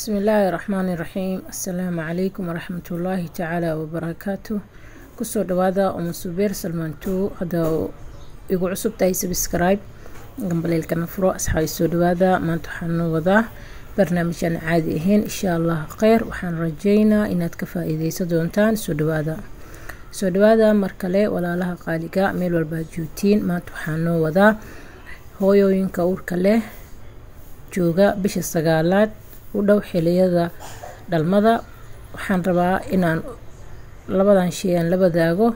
bismi illaahi raxmaani raxiim assalaamu calaykum waraxmatullaahi tacaala wabarakaatu ku soo dhawaada umusubeer salmaanto hadda igu cusub tahay sabscribe gambaleelkana furo asxaabi soo dhawaada. Maanta waxaanu wadaa barnaamijaan caadi ahayn. Insha allah kheyr waxaan rajeynaa inaad ka faa-iideysan doontaan. Soo dhawaada. Soo dhawaada mar kale walaalaha qaaliga meel walbaad joogtiin. Maanta waxaanoo wadaa hooyooyinka uurka leh. Jooga bisha sagaalaad u dhow xiliyada dhalmada. Waxaan rabaa inaan labadan shay aan la wadaago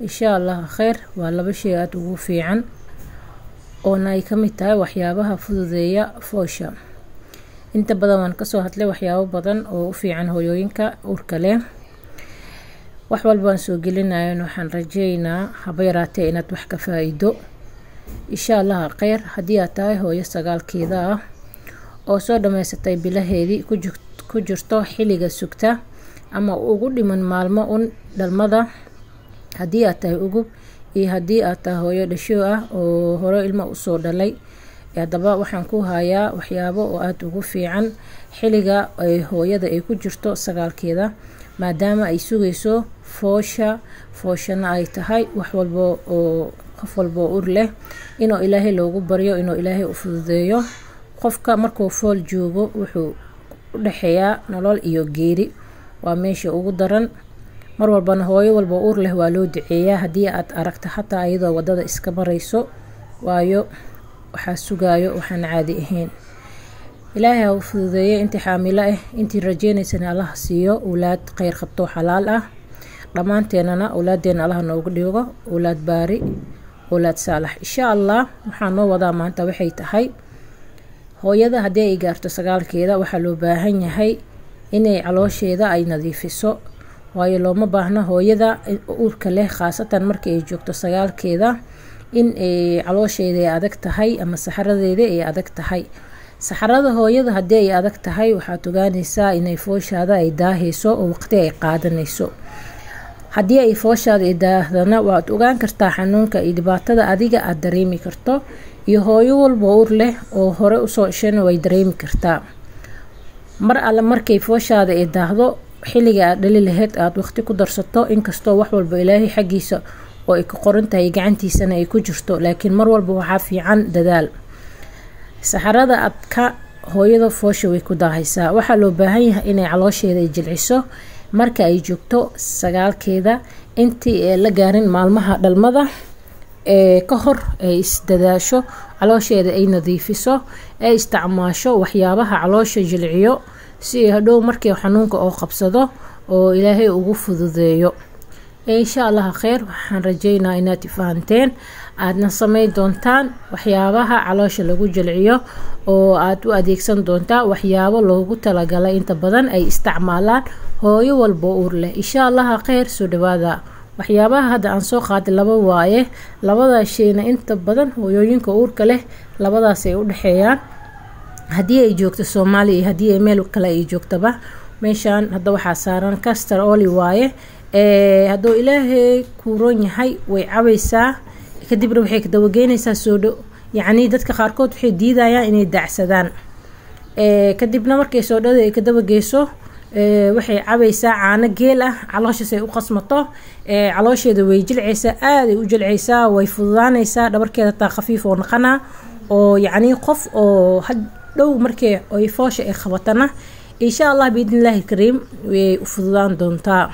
insha allah kheyr waa laba shay aada ugu fiican oona ay ka mid tahay waxyaabaha fududeeya foosha. Inta badan waan ka soo hadlay waxyaabo badan oo u fiican hooyooyinka uurka leh. Wax walbaan soo gelinayan waxaan rajeynaa haba yaraatee inaad wax ka faa-iido. Insha allah kheyr haddii aad tahay hooyo sagaalkeeda ah oo soo dhammaysatay bilaheedii ku jirto xilliga sugta ama ugu dhiman maalmo un dhalmada. Haddii aad tahay ugub iyo haddii aad tahay hooyo dhasho ah oo hore ilmo u soo dhalay haddaba waxaan ku hayaa waxyaabo oo aada ugu fiican xilliga ay hooyada ay ku jirto sagaalkeeda maadaama ay sugayso foosha. Fooshana ay tahay wax walbo oo qof walboo ur leh inuu ilaahay loogu baryo inuu ilaahay u fududeeyo qofka markuu fool joogo wuxuu u dhexeeyaa nolol iyo geeri. Waa meesha ugu daran. Mar walbana hooyo walba uur leh waa loo duceeyaa. Haddii aad aragta xataa iyadoo waddada iska marayso waayo waxaa sugaayo waxaan caadi ahayn. Ilaahay ha u fududeeya intii xaamilo ah intii rajeynaysana allaha siiyo owlaad kheyr qabto xalaal ah. Dhammaanteenana owlaadeena allaha noogu dhigo owlaad baari owlaad saalax. Insha allah waxaa noo wadaa maanta waxay tahay hooyada haddii ay gaarto sagaalkeeda waxaa loo baahan yahay inay caloosheeda ay nadiifiso waayo looma baahno hooyada uurka leh khaasatan markii ay joogto sagaalkeeda in caloosheeda ay adag tahay ama saxaradeeda ay adag tahay. Saxarada hooyada haddii ay adag tahay waxaad ogaanaysaa inay fooshaada ay daahayso oo waqti ay qaadanayso. Haddii ay fooshaada ay daahdana waad ogaan kartaa xanuunka iyo dhibaatada adiga aada dareemi karto iyo hooyo walba uur leh oo hore u soo ishana way dareemi kartaa mar alle markay fooshaada ay daahdo xilliga aad dhali lahayd aada waqti ku darsato inkastoo wax walba ilaahay xaggiisa oo ay ka qoran tahay gacantiisana ay ku jirto laakiin mar walba waxaa fiican dadaal. Saxarada adka hooyada foosha way ku daahaysaa. Waxaa loo baahan yahay inay caloosheeda ay jilciso marka ay joogto sagaalkeeda intii ee la gaarin maalmaha dhalmada ee ka hor ay isdadaasho caloosheeda ay nadiifiso ay isticmaasho waxyaabaha caloosha jilciyo si hadhow markii xanuunka oo qabsado oo ilaahay ugu fududeeyo. Insha allah kheyr waxaan rajeynaa inaad fahanteen aadna sameyn doontaan waxyaabaha caloosha lagu jilciyo oo aad u adeegsan doontaa waxyaabo loogu talagalay. Inta badan ay isticmaalaan hooyo walba uur leh. Insha allaha kheyr soo dhawaada waxyaabaha hadda aan soo qaaday laba waaye. Labada shayna inta badan hooyooyinka uurka leh labadaas ay u dhexeeyaan. Haddii ay joogto soomaaliya iyo haddii ay meel kale ay joogtaba meeshaan hadda waxaa saaran castor oli waaye. Hadduu ilaahay kuuroon yahay way cabaysaa kadibna waxay dawageynaysaa soodho yacnii dadka qaarkood waxay diidayaan inay dacsadaan kadibna markay soodhada ay ka dabageyso waxay cabaysaa caano geel ah calooshaasay u qasmato. Caloosheeda way jilcaysaa aaday u jilcaysaa way fududaanaysaa dhabarkeeda taa khafiif oo naqana oo yacnii qof oo hadhow markii ay foosha ay qabatana insha allah biidnillaahi kariim way u fududaan doontaa.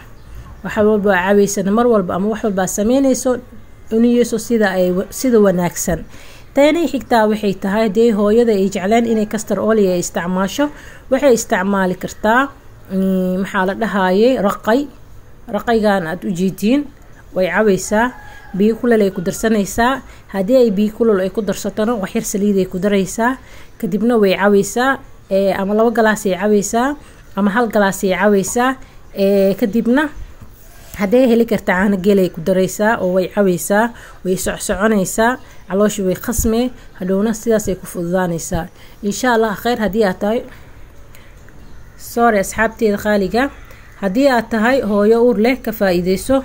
Wax walba cabaysana mar walba ama wax walbaa sameynayso uniyeyso sida ay sida wanaagsan. Teenay xigtaa waxay tahay dee hooyada ay jecleen inay kastar oli ay isticmaasho waxay isticmaali kartaa maxaa la dhahayay? Raqay. Raqaygan aada u jeediin way cabaysaa. Biyo kulal ay ku darsanaysaa. Haddii ay biyo kulal ay ku darsatona waxyar saliiday ku daraysaa. Kadibna way cabaysaa. Ama labo galaas ay cabaysaa. Ama hal galaas ay cabaysaa. Kadibna hadday heli karta caano geelay ku daraysaa oo way cabaysaa way socsoconaysaa caloosha way khasmee hadhowna sidaasay ku fududaanaysaa. Insha allah kheyr haddii aad tahay sorry asxaabteeda qaaliga haddii aad tahay hooyo uur leh ka faa-iideyso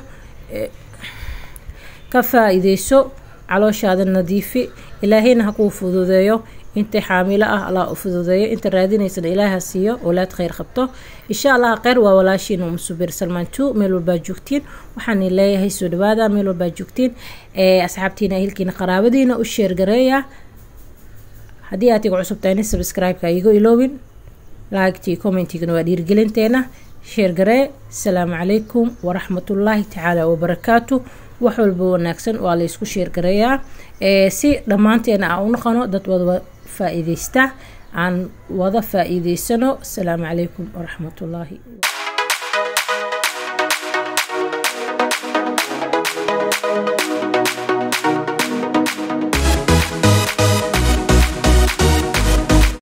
ka faa-iideyso calooshaada nadiifi. Ilaahayna ha kuu fududeeyo. Inta xaamilo ah allah u fududeeyo. Inta raadinaysana ilaaha siiyo. Walaad kheyr qabto. Insha allah kheyr waa walaashiin uma subeer salmaan two meel walbaa joogtiin. Waxaan leeyahay soo dhawaada meel walbaa joogtiin. Asxaabtiina ehelkiina qaraabadiina u sheergareeya. Haddii aad iga cusub tahayna subscribe-ka iga iloobin laagtii commentigana waa dhiirigelinteena sheergaree asalaamu calaykum waraxmatullaahi tacaala wabarakaatu wax walba wanaagsan waa laysku sheergareeyaa si dhammaanteena aan u naqano dad wada faa-iideysta aan wada faa-iideysano asalaamu calaykum waraxmatullaahi